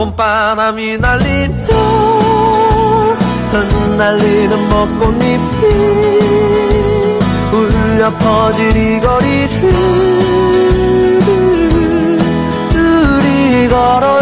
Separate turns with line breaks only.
봄바람이 날리며 흩날리는 벚꽃잎이 울려 퍼질 이 거리를 둘이 걸어